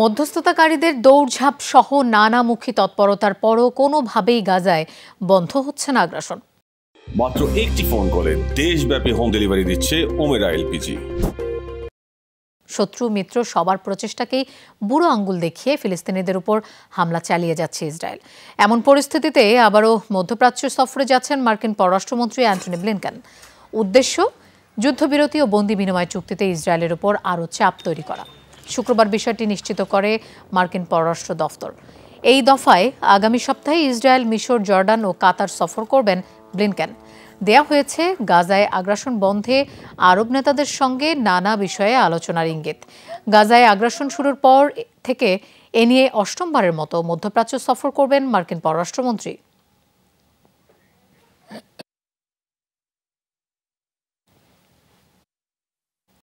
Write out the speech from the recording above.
মধ্যস্থতাকারীদের দৌড়ঝাঁপ সহ নানামুখী তৎপরতার পরও কোনোভাবেই গাজায় বন্ধ হচ্ছে না আগ্রাসন। মাত্র একটি ফোন কলে দেশব্যাপী হোম ডেলিভারি দিচ্ছে ওমেরা এলপিজি শত্রু মিত্র সবার প্রচেষ্টাকেই বুড়ো আঙ্গুল দেখিয়ে ফিলিস্তিনিদের উপর হামলা চালিয়ে যাচ্ছে ইসরায়েল। এমন পরিস্থিতিতে আবারও মধ্যপ্রাচ্য সফরে যাচ্ছেন মার্কিন পররাষ্ট্রমন্ত্রী অ্যান্টনি ব্লিনকেন। উদ্দেশ্য যুদ্ধবিরতি ও বন্দি বিনিময় চুক্তিতে ইসরায়েলের উপর আরও চাপ তৈরি করা। শুক্রবার বিষয়টি নিশ্চিত করে মার্কিন পররাষ্ট্র দফতর। এই দফায় আগামী সপ্তাহে ইসরায়েল, মিশর, জর্ডান ও কাতার সফর করবেন ব্লিনকেন। দেয়া হয়েছে, গাজায় আগ্রাসন বন্ধে আরব নেতাদের সঙ্গে নানা বিষয়ে আলোচনার ইঙ্গিত। গাজায় আগ্রাসন শুরুর পর থেকে এ নিয়ে অষ্টমবারের মতো মধ্যপ্রাচ্য সফর করবেন মার্কিন পররাষ্ট্রমন্ত্রী।